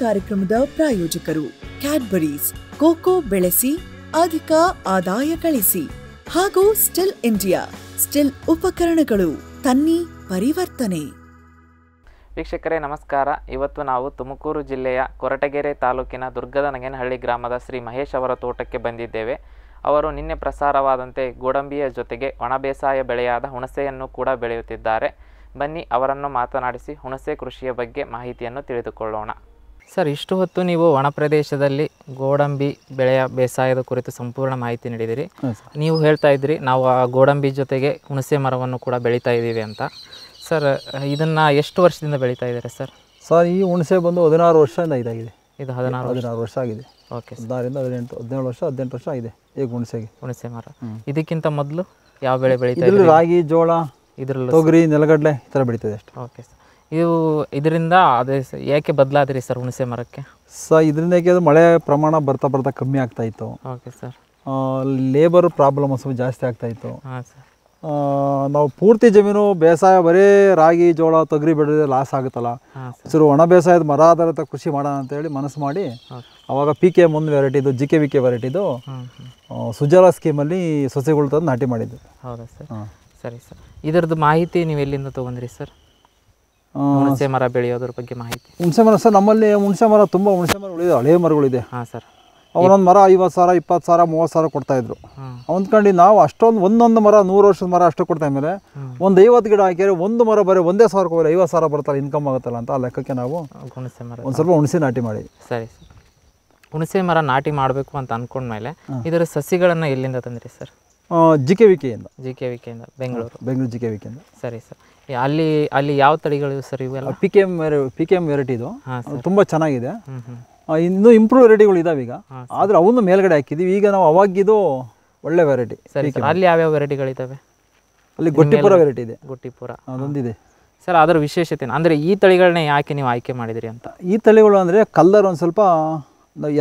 ಕಾರ್ಯಕ್ರಮದ ಪ್ರಾಯೋಜಕರು Cadbury's cocoa ಬೆಳೆಸಿ, ಅಧಿಕ ಆದಾಯ ಗಳಿಸಿ ಹಾಗೂ ಸ್ಟಿಲ್ ಇಂಡಿಯಾ ಸ್ಟಿಲ್ ಉಪಕರಣಗಳು ತನ್ನಿ ಪರಿವರ್ತನೆ. ವೀಕ್ಷಕರೇ, ನಮಸ್ಕಾರ. ಇವತ್ತು ನಾವು ತುಮಕೂರು ಜಿಲ್ಲೆಯ ಕೊರಟಗೆರೆ ತಾಲೂಕಿನ ದುರ್ಗದ ನಗೇನಹಳ್ಳಿ ಗ್ರಾಮದ ಶ್ರೀ ಮಹೇಶ್ ಅವರ ತೋಟಕ್ಕೆ ಬಂದಿದ್ದೇವೆ. ಅವರು ನಿನ್ನೆ ಪ್ರಸಾರವಾದಂತೆ ಗೋಡಂಬಿಯ ಜೊತೆಗೆ ಒಣ ಬೇಸಾಯ ಬೆಳೆಯಾದ ಹುಣಸೆಯನ್ನು ಕೂಡ ಬೆಳೆಯುತ್ತಿದ್ದಾರೆ. ಬನ್ನಿ ಅವರನ್ನು ಮಾತನಾಡಿಸಿ ಹುಣಸೆ ಕೃಷಿಯ ಬಗ್ಗೆ ಮಾಹಿತಿಯನ್ನು ತಿಳಿದುಕೊಳ್ಳೋಣ. ಸರ್ ಇಷ್ಟು ಹೊತ್ತು ನೀವು ಒಣ ಪ್ರದೇಶದಲ್ಲಿ ಗೋಡಂಬಿ ಬೆಳೆಯ ಬೇಸಾಯದ ಕುರಿತು ಸಂಪೂರ್ಣ ಮಾಹಿತಿ ನೀಡಿದಿರಿ. ನೀವು ಹೇಳ್ತಾ ಇದ್ರಿ ನಾವು ಆ ಗೋಡಂಬಿ ಜೊತೆಗೆ ಹುಣಸೆ ಮರವನ್ನು ಕೂಡ ಬೆಳೀತಾ ಇದ್ದೀವಿ ಅಂತ. ಸರ್ ಇದನ್ನು ಎಷ್ಟು ವರ್ಷದಿಂದ ಬೆಳೀತಾ ಇದ್ದಾರೆ ಸರ್? ಸರ್ ಈ ಹುಣಸೆ ಬಂದು ಹದಿನಾರು ವರ್ಷದಿಂದ ಇದಾಗಿದೆ. ಇದು ಹದಿನಾರು ಹದಿನಾರು ವರ್ಷ ಆಗಿದೆ. ಓಕೆ ಹದಿನಾರಿಂದ ಹದಿನೆಂಟು ಹದಿನೇಳು ವರ್ಷ ಹದಿನೆಂಟು ವರ್ಷ ಆಗಿದೆ ಈಗ ಹುಣಸೆಗೆ. ಹುಣಸೆ ಮರ. ಇದಕ್ಕಿಂತ ಮೊದಲು ಯಾವ ಬೆಳೆ ಬೆಳೀತಾ ರಾಗಿ ಜೋಳ ಇದರಲ್ಲಿ ತೊಗರಿ ನೆಲಗಡಲೆ ಈ ಥರ ಬೆಳೀತದೆ ಅಷ್ಟೇ. Okay sir. ಇದು ಇದರಿಂದ ಅದೇ ಏಕೆ ಯಾಕೆ ಬದಲಾದ್ರಿ ಸರ್ ಹುಣಸೆ ಮರಕ್ಕೆ? ಸರ್ ಇದರಿಂದ ಯಾಕೆ ಮಳೆ ಪ್ರಮಾಣ ಬರ್ತಾ ಬರ್ತಾ ಕಮ್ಮಿ ಆಗ್ತಾ ಇತ್ತು. Okay sir. ಲೇಬರ್ ಪ್ರಾಬ್ಲಮ್ ಸ್ವಲ್ಪ ಜಾಸ್ತಿ ಆಗ್ತಾ ಇತ್ತು. ನಾವು ಪೂರ್ತಿ ಜಮೀನು ಬೇಸಾಯ ಬರೀ ರಾಗಿ ಜೋಳ ತೊಗರಿ ಬೆಳೆದ್ರೆ ಲಾಸ್ ಆಗುತ್ತಲ್ಲ. ಸರ್. ಒಣ ಬೇಸಾಯದ ಮರ ಆಧಾರಿತ ಕೃಷಿ ಮಾಡೋಣ ಅಂತೇಳಿ ಮನಸ್ಸು ಮಾಡಿ ಅವಾಗ ಪಿ ಕೆ ಒಂದು ವೆರೈಟಿದು ಜಿ ಕೆ ವಿ ಕೆ ವೆರೈಟಿದು ಸುಜಲಾ ಸ್ಕೀಮಲ್ಲಿ ಸಸ್ಯಗಳು ತಂದು ನಾಟಿ ಮಾಡಿದ್ದು. ಹೌದಾ ಸರ್? ಹಾಂ. ಸರಿ ಸರ್. ಇದರದ್ದು ಮಾಹಿತಿ ನೀವು ಎಲ್ಲಿಂದ ತೊಗೊಂಡ್ರಿ ಸರ್? ಹುಣಸೆ ಮರ ಬೆಳೆಯೋದ್ರ ಬಗ್ಗೆ ಮಾಹಿತಿ. ಹುಣಸೆ ಮರ ಸರ್ ನಮ್ಮಲ್ಲಿ ಹುಣಸೆ ಮರ ತುಂಬ ಹುಣಸೆ ಮರಗಳಿದೆ ಹಳೆ ಮರಗಳಿದೆ. ಹಾಂ ಸರ್. ಅವನೊಂದು ಮರ ಐವತ್ತು ಸಾವಿರ ಇಪ್ಪತ್ತು ಸಾವಿರ ಮೂವತ್ತು ಸಾವಿರ ಕೊಡ್ತಾ ಇದ್ರು. ಅಂದ್ಕೊಂಡು ನಾವು ಅಷ್ಟೊಂದು ಒಂದೊಂದು ಮರ ನೂರು ವರ್ಷದ ಮರ ಅಷ್ಟು ಕೊಡ್ತಾ ಮೇಲೆ ಒಂದು ಐವತ್ತು ಗಿಡ ಹಾಕಿದ್ರೆ ಒಂದು ಮರ ಬರೀ ಒಂದೇ ಸಾವಿರ ಹೋಗಿ ಐವತ್ತು ಸಾವಿರ ಬರ್ತಾರೆ ಇನ್ಕಮ್ ಆಗುತ್ತಲ್ಲ ಅಂತ ಆ ಲೆಕ್ಕಕ್ಕೆ ನಾವು ಹುಣಸೆ ಮರ. ಒಂದು ಸ್ವಲ್ಪ ಹುಣಸೆ ನಾಟಿ ಮಾಡಿ. ಸರಿ ಸರ್. ಹುಣಸೆ ಮರ ನಾಟಿ ಮಾಡಬೇಕು ಅಂತ ಅಂದ್ಕೊಂಡ್ಮೇಲೆ ಇದರ ಸಸಿಗಳನ್ನು ಎಲ್ಲಿಂದ ತಂದ್ರಿ ಸರ್? ಜಿ ಕೆ ವಿ ಕೆಯಿಂದ G K V ಕೆಯಿಂದ Bengaluru. Bengaluru G K V ಕೆಯಿಂದ ಸರಿ ಸರ್. ಅಲ್ಲಿ ಅಲ್ಲಿ ಯಾವ ತಳಿಗಳು ಸರ್ ಇವೆಲ್ಲ? P K M P K M variety ಇದು. ತುಂಬ ಚೆನ್ನಾಗಿದೆ. ಇನ್ನೂ ಇಂಪ್ರೂವ್ ವೆರೈಟಿಗಳು ಇದಾವೆ ಈಗ ಆದರೆ ಅವನು ಮೇಲ್ಗಡೆ ಹಾಕಿದ್ದೀವಿ ಈಗ ನಾವು ಅವಾಗಿದ್ದು ಒಳ್ಳೆ ವೆರೈಟಿ ಸರಿ ಅಲ್ಲಿ ಯಾವ್ಯಾವ ವೆರೈಟಿಗಳಿದ್ದಾವೆ ಅಲ್ಲಿ ಗೊಟ್ಟಿಪುರ ವೆರೈಟಿ ಇದೆ. ಗುಟ್ಟಿಪುರ ಅದೊಂದಿದೆ. ಸರ್ ಅದರ ವಿಶೇಷತೆ? ಅಂದರೆ ಈ ತಳಿಗಳನ್ನ ಯಾಕೆ ನೀವು ಆಯ್ಕೆ ಮಾಡಿದಿರಿ ಅಂತ? ಈ ತಳಿಗಳು ಅಂದರೆ ಕಲ್ಲರ್ ಒಂದು ಸ್ವಲ್ಪ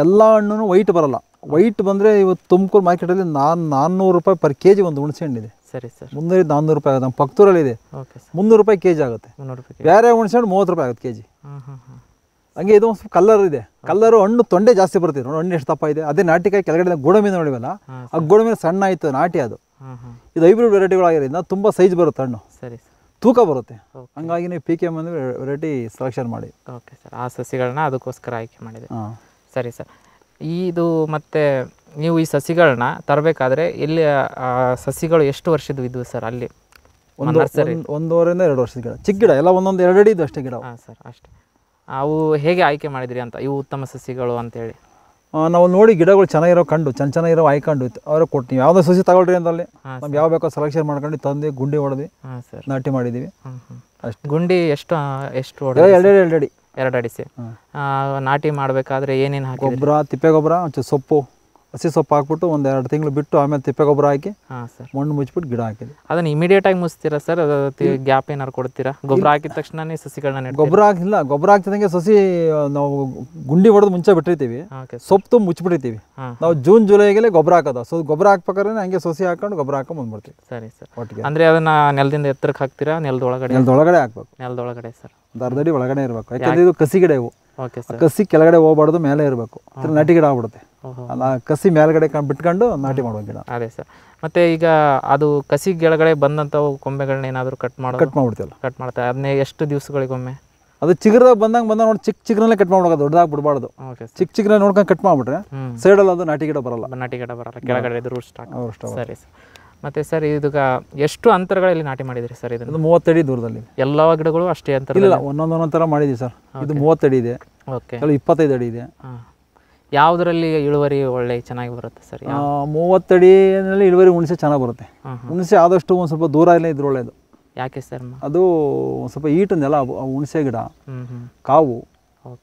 ಎಲ್ಲ ಹಣ್ಣು ವೈಟ್ ಬರಲ್ಲ. ವೈಟ್ ಬಂದರೆ ಇವತ್ತು ತುಮಕೂರು ಮಾರ್ಕೆಟಲ್ಲಿ ನಾನು ನಾನ್ನೂರು ರೂಪಾಯಿ ಪರ್ ಕೆ ಜಿ ಒಂದು ಹುಣಸೆ ಇದೆ ಸರಿ ಸರ್. ಮುನ್ನೂರಿಂದ ನಾನ್ನೂರು ರೂಪಾಯಿ ಆಗುತ್ತೆ. ನಮ್ಮ ಪಕ್ತೂರಲ್ಲಿ ಇದೆ. ಮುನ್ನೂರು ರೂಪಾಯಿ ಕೆ ಜಿ ಆಗುತ್ತೆ. ಮುನ್ನೂರು ಬೇರೆ ಹುಣಸೆ ಹಣ್ಣು ಮೂವತ್ತು ರೂಪಾಯಿ ಆಗುತ್ತೆ ಕೆ ಜಿ ಹಂಗೆ ಇದು ಒಂದು ಸ್ವಲ್ಪ ಕಲರ್ ಇದೆ. ಕಲ್ಲರು ಹಣ್ಣು ತೊಂಡೆ ಜಾಸ್ತಿ ಬರುತ್ತೆ. ನೋಡಿ ಹಣ್ಣು ಎಷ್ಟು ತಪ್ಪ ಇದೆ. ಅದೇ ನಾಟಿಕಾಯಿ ಕೆಳಗಡೆ ಗೋಡಂಬಿ ನೋಡಿವಲ್ಲ ಆ ಗೋಡಂಬಿ ಸಣ್ಣ ಆಯಿತು ನಾಟಿ ಅದು. ಇದು ಹೈಬ್ರಿಡ್ ವೆರೈಟಿಗಳಾಗಿರೋದ್ರಿಂದ ತುಂಬ ಸೈಜ್ ಬರುತ್ತೆ ಹಣ್ಣು. ಸರಿ ತೂಕ ಬರುತ್ತೆ. ಹಂಗಾಗಿ ನೀವು P K M variety selection ಮಾಡಿ. ಓಕೆ ಸರ್ ಆ ಸಸಿಗಳನ್ನ ಅದಕ್ಕೋಸ್ಕರ ಆಯ್ಕೆ ಮಾಡಿದೆ. ಸರಿ ಸರ್. ಇದು ಮತ್ತು ನೀವು ಈ ಸಸಿಗಳನ್ನ ತರಬೇಕಾದ್ರೆ ಇಲ್ಲಿ ಆ ಸಸಿಗಳು ಎಷ್ಟು ವರ್ಷದ್ದು ಇದ್ವು ಸರ್ ಅಲ್ಲಿ? ಒಂದು ಒಂದು- ಒಂದೂವರೆಯಿಂದ ಎರಡು ವರ್ಷದ ಗಿಡ. ಚಿಕ್ಕ ಗಿಡ ಎಲ್ಲ ಒಂದೊಂದು ಎರಡು ಅಡಿ ಇದು ಅಷ್ಟೇ ಗಿಡ ಹಾಂ ಸರ್ ಅಷ್ಟೇ. ಅವು ಹೇಗೆ ಆಯ್ಕೆ ಮಾಡಿದ್ರಿ ಅಂತ ಇವು ಉತ್ತಮ ಸಸಿಗಳು ಅಂತೇಳಿ? ನಾವು ನೋಡಿ ಗಿಡಗಳು ಚೆನ್ನಾಗಿರೋ ಕಂಡು ಚೆನ್ನ ಚೆನ್ನಾಗಿರೋ ಆಯ್ಕೊಂಡು ಅವ್ರಿಗೆ ಕೊಟ್ಟು ನೀವು ಯಾವುದೋ ಸಸಿ ತಗೊಳ್ರಿ ಅಂತಲ್ಲಿ ಅಲ್ಲಿ. ನಮ್ಗೆ ಯಾವ ಬೇಕೋ ಸೆಲೆಕ್ಷನ್ ಮಾಡ್ಕೊಂಡು ತಂದು ಗುಂಡಿ ಹೊಡೆದ್ವಿ ಸರ್. ನಾಟಿ ಮಾಡಿದ್ದೀವಿ ಹ್ಞೂ ಅಷ್ಟೇ. ಗುಂಡಿ ಎಷ್ಟು ಎಷ್ಟು ಎರಡು ಎರಡು ಅಡಿ ಎರಡು ಅಡಿಸಿ. ನಾಟಿ ಮಾಡಬೇಕಾದ್ರೆ ಏನೇನು ಹಾಕಿ ಗೊಬ್ಬರ ತಿಪ್ಪೆ ಗೊಬ್ಬರ ಸೊಪ್ಪು. ಹಸಿ ಸೊಪ್ಪು ಹಾಕ್ಬಿಟ್ಟು ಒಂದು ಎರಡು ತಿಂಗಳು ಬಿಟ್ಟು ಆಮೇಲೆ ತಿಪ್ಪೆ ಗೊಬ್ಬರ ಹಾಕಿ ಹಾಂ ಸರ್. ಮಣ್ಣು ಮುಚ್ಚಿಬಿಟ್ಟು ಗಿಡ ಹಾಕಿದೆ. ಅದನ್ನ ಇಮಿಡಿಯೇಟ್ ಆಗಿ ಮುಚ್ತೀರಾ ಸರ್? ಗ್ಯಾಪ್ ಏನಾರು ಕೊಡ್ತೀರಾ? ಗೊಬ್ಬರ ಹಾಕಿದ ತಕ್ಷಣನೇ ಸಸಿಗಳನ್ನ ಗೊಬ್ಬರ ಹಾಕಿಲ್ಲ ಗೊಬ್ಬರ ಹಾಕ್ತಿದಂಗೆ ಸಸಿ ನಾವು ಗುಂಡಿ ಹೊಡೆದು ಮುಂಚೆ ಬಿಟ್ಟಿರ್ತೀವಿ. ಸೊಪ್ಪು ತುಂಬ ಮುಚ್ಚಿಬಿಟ್ಟಿರ್ತೀವಿ ನಾವು ಜೂನ್ ಜುಲೈಗೆ ಗೊಬ್ಬರ ಹಾಕೋದು. ಸೊ ಗೊಬ್ಬರ ಹಾಕ್ಬೇಕಾದ್ರೆ ಹಂಗೆ ಸಸಿ ಹಾಕೊಂಡು ಗೊಬ್ಬರ ಹಾಕೊಂಡು ಬಂದ್ಬಿಡ್ತೀವಿ ಸರಿ ಸರ್. ಒಟ್ಟಿಗೆ. ಅಂದ್ರೆ ಅದನ್ನ ನೆಲದಿಂದ ಎತ್ತರಕ್ಕೆ ಹಾಕ್ತೀರಾ? ನೆಲದ ಒಳಗಡೆ ನೆಲದ ಒಳಗಡೆ ಹಾಕ್ಬೇಕು. ನೆಲದೊಳಗಡೆ ಸರ್. ಅರ್ಧಡಿ ಅರ್ಧ ಒಳಗಡೆ ಇರಬೇಕು. ಯಾಕಂದ್ರೆ ಇದು ಕಸಿ ಗಿಡ ಇವು. ಕಸಿ ಕೆಳಗಡೆ ಹೋಗ್ಬಾರ್ದು ಮೇಲೆ ಇರಬೇಕು. ನಟಿ ಗಿಡ ಆಗ್ಬಿಡುತ್ತೆ. ಕಸಿ ಮೇಲ್ಗಡೆ ಕಂಡು ಬಿಟ್ಕೊಂಡು ನಾಟಿ ಮಾಡುವ ಗಿಡ. ಅದೇ ಸರ್. ಮತ್ತೆ ಈಗ ಅದು ಕಸಿ ಕೆಳಗಡೆ ಬಂದಂಥವು ಕೊಂಬೆಗಳನ್ನ ಏನಾದರೂ ಕಟ್ ಮಾಡಿ ಕಟ್ ಮಾಡ್ಬಿಡ್ತೀವಲ್ಲ. ಕಟ್ ಮಾಡ್ತಾರೆ ಅದನ್ನೇ ಎಷ್ಟು ದಿವಸಗಳಿಗೊಮ್ಮೆ ಅದು ಚಿಗ್ರದ ಬಂದಂಗೆ ಬಂದ ನೋಡಿ ಚಿಕ್ಕ ಚಿಕ್ಕನಲ್ಲೇ ಕಟ್ ಮಾಡ್ಬೇಕು ದೊಡ್ಡದಾಗಿ ಬಿಡಬಾರ್ದು. ಚಿಕ್ಕ ಚಿಕ್ಕನ ನೋಡ್ಕೊಂಡು ಕಟ್ ಮಾಡ್ಬಿಟ್ರೆ ಸೈಡ್ ಸೈಡಲ್ಲಿ ಅದು ನಾಟಿ ಗಿಡ ಬರಲ್ಲ. ನಾಟಿ ಗಿಡ ಬರಲ್ಲ ಕೆಳಗಡೆ ಇದ್ರು ಸರಿ ಸರ್. ಮತ್ತೆ ಸರ್ ಇದಕ್ಕೆ ಎಷ್ಟು ಅಂತರಗಳಲ್ಲಿ ನಾಟಿ ಮಾಡಿದ್ರಿ ಸರ್ ಇದನ್ನು? ಇದು ಮೂವತ್ತಡಿ ದೂರದಲ್ಲಿ. ಎಲ್ಲ ಗಿಡಗಳು ಅಷ್ಟೇ ಅಂತರ ಇಲ್ಲ ಒಂದೊಂದೊಂದೊಂದು ಒಂದೊಂದು ಥರ ಮಾಡಿದ್ದೀವಿ ಸರ್. ಇದು ಮೂವತ್ತಡಿ ಇದೆ. ಓಕೆ ಇಪ್ಪತ್ತೈದು ಅಡಿ ಇದೆ. ಯಾವುದರಲ್ಲಿ ಇಳುವರಿ ಒಳ್ಳೆ ಚೆನ್ನಾಗಿ ಬರುತ್ತೆ ಸರ್? ಮೂವತ್ತಡಿನಲ್ಲಿ ಇಳುವರಿ ಹುಣಸೆ ಚೆನ್ನಾಗಿ ಬರುತ್ತೆ. ಹುಣಸೆ ಆದಷ್ಟು ಒಂದು ಸ್ವಲ್ಪ ದೂರ ಇಲ್ಲ ಇದ್ರ ಒಳ್ಳೆಯದು ಯಾಕೆ ಸರ್? ಅದು ಒಂದು ಸ್ವಲ್ಪ ಈಟು ನೆಲ ಹುಣಸೆ ಗಿಡ ಕಾವು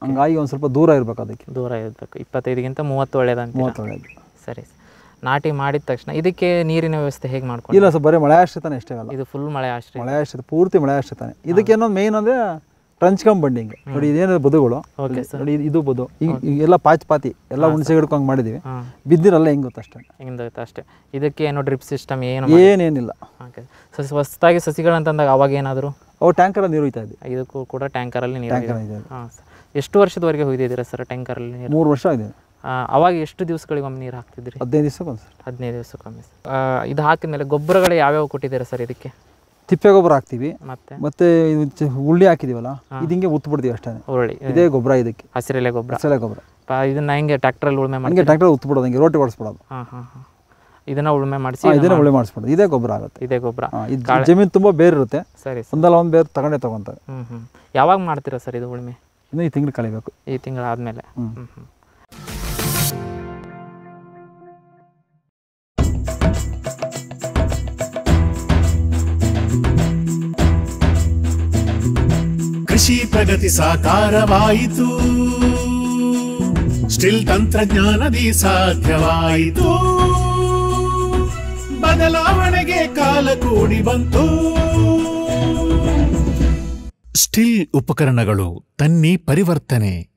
ಹಂಗಾಗಿ ಒಂದು ಸ್ವಲ್ಪ ದೂರ ಇರಬೇಕು ಅದಕ್ಕೆ. ದೂರ ಇರಬೇಕು. ಇಪ್ಪತ್ತೈದಕ್ಕಿಂತ ಮೂವತ್ತು ಒಳ್ಳೆಯದಂತ ಮೂವತ್ತು ಒಳ್ಳೆಯದು ಸರಿ ನಾಟಿ ಮಾಡಿದ ತಕ್ಷಣ ಇದಕ್ಕೆ ನೀರಿನ ವ್ಯವಸ್ಥೆ ಹೇಗೆ ಮಾಡ್ಕೊಂಡು ಇಲ್ಲ ಸರ್ ಬರೀ ಮಳೆ ಆಶ್ರಿತಾನೆ ಇಷ್ಟೇ ಅಲ್ಲ. ಇದು ಫುಲ್ ಮಳೆ ಆಶ್ರಿತ. ಮಳೆ ಆಶ್ರಿತ ಪೂರ್ತಿ ಮಳೆ ಆಶ್ರಿತಾನೆ. ಇದಕ್ಕೆ ಏನೋ ಮೇನ್ ಅಂದರೆ ಟ್ರಂಚ್ಕಂಬ್ ಹಿಂಗೆ. ನೋಡಿ ಇದೇನು ಬದುಗಳು. Okay sir. ನೋಡಿ ಇದು- ಬದು. ಈಗ ಎಲ್ಲ ಪಾಚ್ ಪಾತಿ ಎಲ್ಲ ಹುಣಸೆ ಗಿಡಕ್ಕೆ ಹಂಗೆ ಮಾಡಿದ್ದೀವಿ ಹಾಂ. ಬಿದ್ದಿರಲ್ಲ ಹೆಂಗೆ ಗೊತ್ತಷ್ಟೇ ಹಿಂಗೆ ಅಷ್ಟೇ. ಇದಕ್ಕೆ ಏನೋ ಡ್ರಿಪ್ ಸಿಸ್ಟಮ್ ಏನು ಏನೇನಿಲ್ಲ. ಸಸಿ ಹೊಸದಾಗಿ ಸಸಿಗಳಂತಂದಾಗ ಅವಾಗ ಏನಾದರೂ? ಅವು ಟ್ಯಾಂಕರಲ್ಲಿ ನೀರು ಹೋಯ್ತಾ ಇದೆ. ಇದಕ್ಕೂ ಕೂಡ ಟ್ಯಾಂಕರಲ್ಲಿ ನೀರು ಹಾಂ ಎಷ್ಟು ವರ್ಷದವರೆಗೆ ಹೋಗಿದ್ದೀರಾ ಸರ್ ಟ್ಯಾಂಕರಲ್ಲಿ ನೀರು? ಮೂರು ವರ್ಷ ಆಗಿದೆ. ಅವಾಗ ಎಷ್ಟು ದಿವಸಗಳಿಗೊಮ್ಮೆ ನೀರು ಹಾಕ್ತಿದ್ರಿ ಹದಿನೈದು ದಿವಸಕ್ಕೆ ಸರ್ ಹದಿನೈದು ದಿವಸಕ್ಕೊಮ್ಮೆ ಇದು ಹಾಕಿದ ಮೇಲೆ ಗೊಬ್ಬರಗಳು ಯಾವ್ಯಾವ ಕೊಟ್ಟಿದ್ದೀರಾ ಸರ್ ಇದಕ್ಕೆ? ತಿಪ್ಪೆ ಗೊಬ್ಬರ ಹಾಕ್ತಿವಿ. ಮತ್ತೆ? ಮತ್ತೆ ಇದು ಚ- ಉಳ್ಳಿ ಹಾಕಿದೀವಲ್ಲ ಇದು ಹಿಂಗೆ ಉತ್ತು ಬಿಡ್ತೀವಿ ಅಷ್ಟೇ. ಉರುಳಿ ಇದೇ ಗೊಬ್ಬರ ಇದಕ್ಕೆ. ಹಸಿರೆಲೆ ಗೊಬ್ಬರ. ಹಸಳೆ ಗೊಬ್ಬರ. ಇದನ್ನ ಹೆಂಗೆ ಟ್ರ್ಯಾಕ್ಟ್ರಲ್ಲಿ ಉಳುಮೆ ಮಾಡಿ ಟ್ರ್ಯಾಕ್ಟರ್ ಉತ್ತು ಬಿಡೋದು ಹಂಗೆ ರೋಟಿ ಹೊಡಿಸ್ಬಿಡೋದು ಹಾಂ ಹಾಂ ಹಾಂ. ಇದನ್ನ ಉಳುಮೆ ಮಾಡಿಸಿ ಇದನ್ನ ಉಳುಮೆ ಮಾಡಿಸ್ಬಿಡೋದು. ಇದೇ ಗೊಬ್ಬರ ಆಗುತ್ತೆ. ಇದೇ ಗೊಬ್ಬರ. ಜಮೀನು ತುಂಬಾ ಬೇರೆ ಇರುತ್ತೆ ಸರಿ. ಒಂದಲ್ಲ ಒಂದು ಬೇರೆ ತಗೊಂಡೇ ತಗೊಂತಾರೆ ಯಾವಾಗ ಮಾಡ್ತೀರಾ ಸರ್ ಇದು ಉಳುಮೆ? ಇನ್ನು ಈ ತಿಂಗಳು ಕಳಿಬೇಕು. ಈ ತಿಂಗಳಾದ್ಮೇಲೆ ಹ್ಮ್. ಹ್ಞೂ ಪ್ರಗತಿ ಸಾಕಾರವಾಯಿತು. ಸ್ಟಿಲ್ ತಂತ್ರಜ್ಞಾನದಿ ಸಾಧ್ಯವಾಯಿತು. ಬದಲಾವಣೆಗೆ ಕಾಲ ಕೂಡಿ ಬಂತು. ಸ್ಟಿಲ್ ಉಪಕರಣಗಳು, ತನ್ನಿ ಪರಿವರ್ತನೆ.